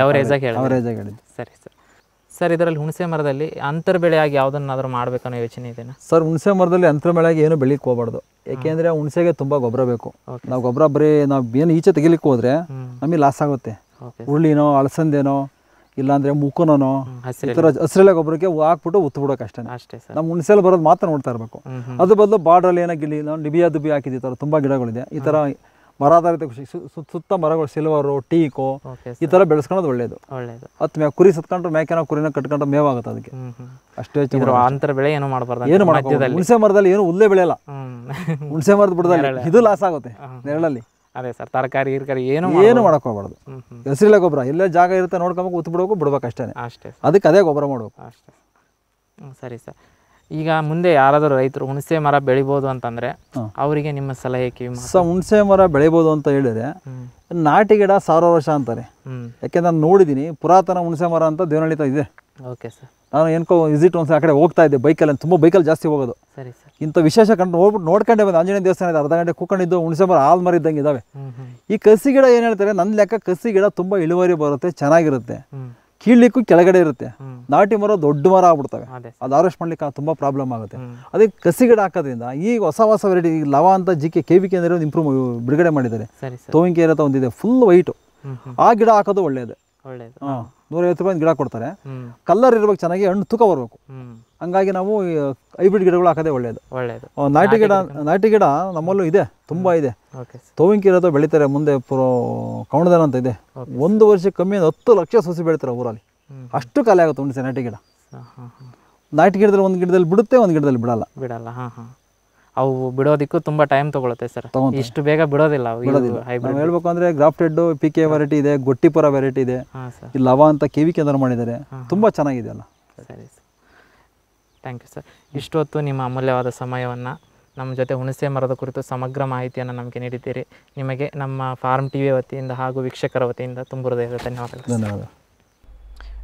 ಯಾವ ರೇಜಾಗಿ ಹೇಳಿ ಯಾವ ರೇಜಾಗಿ ಸರಿ ಸರ್. ಸರ್ ಇದರಲ್ಲಿ ಹುಣಸೆ ಮರದಲ್ಲಿ ಅಂತರ್ ಬೆಳೆಯಾಗಿ ಯಾವುದನ್ನಾದರೂ ಮಾಡಬೇಕನ್ನೋ ಯೋಚನೆ ಇದೆಯಾ ಸರ್ ಹುಣಸೆ ಮರದಲ್ಲಿ ಅಂತರ ಬೆಳೆಯಾಗಿ ಏನು ಬೆಳಿಲಿಕ್ಕೆ ಹೋಗ್ಬಾರ್ದು. ಯಾಕೆಂದರೆ ಹುಣಸೆಗೆ ತುಂಬ ಗೊಬ್ಬರ ಬೇಕು. ನಾವು ಗೊಬ್ಬರ ಬರೀ ನಾವು ಏನು ಈಚೆ ತೆಗಿಲಿಕ್ಕೆ ಹೋದ್ರೆ ನಮಗೆ ಲಾಸ್ ಆಗುತ್ತೆ. ಹುರುಳಿನೋ ಅಳಸಂದೆನೋ ಇಲ್ಲಾಂದ್ರೆ ಮುಕ್ಕುನೋ ಈ ಥರ ಹಸಿರೆಲೆ ಗೊಬ್ಬರಕ್ಕೆ ಹಾಕ್ಬಿಟ್ಟು ಉತ್ತು ಬಿಡೋಕೆ ಅಷ್ಟೇ. ಅಷ್ಟೇ ಸರ್. ನಮ್ಮ ಹುಣಸೆಲಿ ಬರೋದು ಮಾತ್ರ ನೋಡ್ತಾ ಇರಬೇಕು. ಅದ್ರ ಬದಲು ಬಾರ್ಡ್ರಲ್ಲಿ ಏನೋ ಗಿಲ್ಲಿ ನಾವು ಡಿಬಿಯಾ ದುಬಿ ಹಾಕಿದ್ದೀವಿ ಈ ಥರ ತುಂಬ ಗಿಡಗಳಿದೆ. ಈ ಥರ ಮರಾಧಾರಿತ ಕೃಷಿ ಸು- ಸುತ್ತ ಸುತ್ತ ಮರಗಳು ಸಿಲ್ವರು ಟೀಕು ಈ ತರ ಬೆಳೆಸ್ಕೊಳೋದು ಒಳ್ಳೇದು. ಒಳ್ಳೇದು. ಹತ್ತು ಮೇ ಕುರಿ ಸತ್ಕೊಂಡ್ರೆ ಮೇಕೆನ ಕುರಿನ ಕಟ್ಕೊಂಡ್ರೆ ಮೇವಾಗುತ್ತೆ ಅದಕ್ಕೆ. ಅಷ್ಟೇ ಅಂತರ ಬೆಳೆ ಏನು ಮಾಡಬಾರ್ದು ಏನು ಮಾಡಕ್ಕೆ ಹುಣಸೆ ಮರದಲ್ಲಿ ಏನು ಉಲ್ಲೇ ಬೆಳೆಯಲ್ಲ. ಹುಣಸೆ ಮರದ ಬಿಡದಲ್ಲ ಇದು ಲಾಸ್ ಆಗುತ್ತೆ ನೆರಳಲ್ಲಿ. ಅದೇ ಸರ್ ತರಕಾರಿ ಗಿರ್ಕಾರಿ ಏನು ಏನು ಮಾಡಕ್ ಹೋಗ್ಬಾರ್ದು. ಹ್ಞೂ ಹ್ಞೂ ಹಸಿರೆಲೆ ಗೊಬ್ಬರ. ಎಲ್ಲೇ ಜಾಗ ಇರುತ್ತೆ ನೋಡ್ಕೊಬೇಕು ಉತ್ತು ಬಿಡಬೇಕು ಬಿಡ್ಬೇಕು ಅಷ್ಟೇ ಅಷ್ಟೇ ಅದಕ್ಕೆ ಅದೇ ಗೊಬ್ಬರ ಮಾಡ್ಬೇಕು. ಅಷ್ಟೇ ಸರಿ ಸರ್ ಈಗ ಮುಂದೆ ಯಾರಾದರೂ ರೈತರು ಹುಣಸೆ ಮರ ಬೆಳಿಬೋದು ಅಂತಂದರೆ ಅವರಿಗೆ ನಿಮ್ಮ ಸಲಹೆ ಕಿವಿ ಸ ಹುಣಸೆ ಮರ ಬೆಳಿಬೋದು ಅಂತ ಹೇಳಿದ್ರೆ ನಾಟಿ ಗಿಡ ಸಾವಿರ ವರ್ಷ ಅಂತಾರೆ. ಯಾಕೆಂದ್ರೆ ಯಾಕೆ ನಾನು ನೋಡಿದ್ದೀನಿ ಪುರಾತನ ಹುಣಸೆ ಮರ ಅಂತ ದೇವನಳಿತ ಇದೆ. Okay sir. ನಾನು ಏನ್ಕೋ ವಿಸಿಟ್ ಒಂದ್ಸಲ ಆ ಕಡೆ ಹೋಗ್ತಾ ಇದ್ದೆ ಬೈಕಲ್ಲಿ ತುಂಬ ಬೈಕಲ್ಲಿ ಜಾಸ್ತಿ ಹೋಗೋದು. ಸರಿ ಸರ್. ಇಂಥ ವಿಶೇಷ ಕಂಡು ಹೋಗ್ಬಿಟ್ಟು ನೋಡ್ಕೊಂಡೆ ಬಂದು ಆಂಜನೇಯ ದೇವಸ್ಥಾನ ಇದೆ ಅರ್ಧ ಗಂಟೆ ಕೂಕೊಂಡಿದ್ದು ಹುಣಸೆ ಮರ ಆಲ್ ಮರ ಇದ್ದಂಗೆ ಹ್ಞೂ ಈ ಕಸಿ ಗಿಡ ಏನು ಹೇಳ್ತಾರೆ ನನ್ನ ಲೆಕ್ಕ ಕಸಿ ಗಿಡ ತುಂಬ ಇಳುವರಿ ಬರುತ್ತೆ ಚೆನ್ನಾಗಿರುತ್ತೆ. ಕೀಳ್ಲಿಕ್ಕೂ ಕೆಳಗಡೆ ಇರುತ್ತೆ. ನಾಟಿ ಮರ ದೊಡ್ಡ ಮರ ಆಗ್ಬಿಡ್ತವೆ. ಅದೇ. ಹಾರ್ವೆಸ್ಟ್ ಮಾಡ್ಲಿಕ್ಕೆ ತುಂಬ ಪ್ರಾಬ್ಲಮ್ ಆಗುತ್ತೆ. ಅದಕ್ಕೆ ಕಸಿ ಗಿಡ ಹಾಕೋದ್ರಿಂದ ಈಗ ಹೊಸ ಹೊಸ ವೆರೈಟಿ ಲವ ಅಂತ G K K V K ಅಂದ್ರೆ ಇಂಪ್ರೂವ್ ಬಿಡುಗಡೆ ಮಾಡಿದ್ದಾರೆ. ತೋವಿಂಕೆ ಇರತ್ತ ಒಂದಿದೆ ಫುಲ್ ವೈಟು ಆ ಗಿಡ ಹಾಕೋದು ಒಳ್ಳೆಯದು ಹಾಂ ನೂರೈವತ್ತು ರೂಪಾಯಿ ಗಿಡ ಕೊಡ್ತಾರೆ. ಕಲ್ಲರ್ ಕಲರ್ ಇರ್ಬೇಕು ಚೆನ್ನಾಗಿ ಹಣ್ಣು ತೂಕ ಬರಬೇಕು. ಹಂಗಾಗಿ ನಾವು ಹೈಬ್ರಿಡ್ ಗಿಡಗಳು ಹಾಕೋದೇ ಒಳ್ಳೆಯದು ಒಳ್ಳೆಯದು ನಾಟಿ ಗಿಡ ನಾಟಿ ಗಿಡ ನಮ್ಮಲ್ಲೂ ಇದೆ ತುಂಬ ಇದೆ. ಇರೋದು ಬೆಳಿತಾರೆ ಮುಂದೆ ಪುರೋ ಕವಣದನ ಅಂತ ಇದೆ. ಒಂದು ವರ್ಷಕ್ಕೆ ಕಮ್ಮಿ ಹತ್ತು ಲಕ್ಷ ಸಸಿ ಬೆಳಿತಾರೆ ಊರಲ್ಲಿ. ಅಷ್ಟು ಖಾಲಿ ಆಗುತ್ತೆ ಹುಣಸೆ ನಾಟಿ ಗಿಡ. ನಾಟಿ ಗಿಡದಲ್ಲಿ ಒಂದು ಗಿಡದಲ್ಲಿ ಬಿಡುತ್ತೆ ಒಂದು ಗಿಡದಲ್ಲಿ ಬಿಡಲ್ಲ. ಬಿಡಲ್ಲ ಹಾಂ ಹಾಂ. ಅವು ಬಿಡೋದಕ್ಕೂ ತುಂಬ ಟೈಮ್ ತಗೊಳುತ್ತೆ ಸರ್. ಇಷ್ಟು ಬೇಗ ಬಿಡೋದಿಲ್ಲ ನಾವು ಹೇಳ್ಬೇಕು ಅಂದ್ರೆ ಗ್ರಾಫ್ಟೆಡ್ ಪಿ ಕೆ ವೆರೈಟಿ ಇದೆ ಗೊಟ್ಟಿಪುರ ವೆರೈಟಿ ಇದೆ. ಲವ ಅಂತ ಕೆ ವಿ ಕೇಂದ್ರ ಮಾಡಿದ್ದಾರೆ ತುಂಬ ಚೆನ್ನಾಗಿದೆ ಅಲ್ಲ. ಸರ್. ಥ್ಯಾಂಕ್ ಯು ಸರ್ ಇಷ್ಟೊತ್ತು ನಿಮ್ಮ ಅಮೂಲ್ಯವಾದ ಸಮಯವನ್ನು ನಮ್ಮ ಜೊತೆ ಹುಣಸೆ ಮರದ ಕುರಿತು ಸಮಗ್ರ ಮಾಹಿತಿಯನ್ನು ನಮಗೆ ನೀಡಿದ್ದೀರಿ. ನಿಮಗೆ ನಮ್ಮ ಫಾರ್ಮ್ ಟಿ ವಿ ವತಿಯಿಂದ ಹಾಗೂ ವೀಕ್ಷಕರ ವತಿಯಿಂದ ತುಂಬ ಹೃದಯದ ಧನ್ಯವಾದಗಳು ಧನ್ಯವಾದ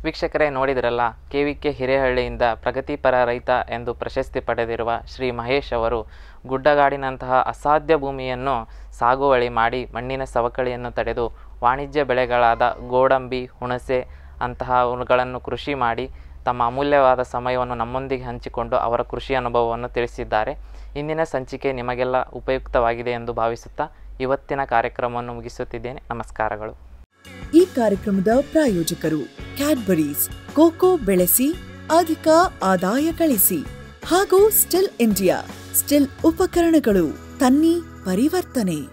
ವೀಕ್ಷಕರೇ ನೋಡಿದ್ರಲ್ಲ ಕೆ ವಿ ಕೆ ಹಿರೇಹಳ್ಳಿಯಿಂದ ಪ್ರಗತಿಪರ ರೈತ ಎಂದು ಪ್ರಶಸ್ತಿ ಪಡೆದಿರುವ ಶ್ರೀ ಮಹೇಶ್ ಅವರು ಗುಡ್ಡಗಾಡಿನಂತಹ ಅಸಾಧ್ಯ ಭೂಮಿಯನ್ನು ಸಾಗುವಳಿ ಮಾಡಿ ಮಣ್ಣಿನ ಸವಕಳಿಯನ್ನು ತಡೆದು ವಾಣಿಜ್ಯ ಬೆಳೆಗಳಾದ ಗೋಡಂಬಿ ಹುಣಸೆ ಅಂತಹವುಗಳನ್ನು ಕೃಷಿ ಮಾಡಿ ತಮ್ಮ ಅಮೂಲ್ಯವಾದ ಸಮಯವನ್ನು ನಮ್ಮೊಂದಿಗೆ ಹಂಚಿಕೊಂಡು ಅವರ ಕೃಷಿ ಅನುಭವವನ್ನು ತಿಳಿಸಿದ್ದಾರೆ. ಇಂದಿನ ಸಂಚಿಕೆ ನಿಮಗೆಲ್ಲ ಉಪಯುಕ್ತವಾಗಿದೆ ಎಂದು ಭಾವಿಸುತ್ತಾ ಇವತ್ತಿನ ಕಾರ್ಯಕ್ರಮವನ್ನು ಮುಗಿಸುತ್ತಿದ್ದೇನೆ. ನಮಸ್ಕಾರಗಳು. ಈ ಕಾರ್ಯಕ್ರಮದ ಪ್ರಾಯೋಜಕರು ಕ್ಯಾಡ್ಬರೀಸ್ ಕೋಕೋ ಬೆಳೆಸಿ, ಅಧಿಕ ಆದಾಯ ಗಳಿಸಿ ಹಾಗೂ ಸ್ಟಿಲ್ ಇಂಡಿಯಾ ಸ್ಟಿಲ್ ಉಪಕರಣಗಳು, ತನ್ನಿ ಪರಿವರ್ತನೆ.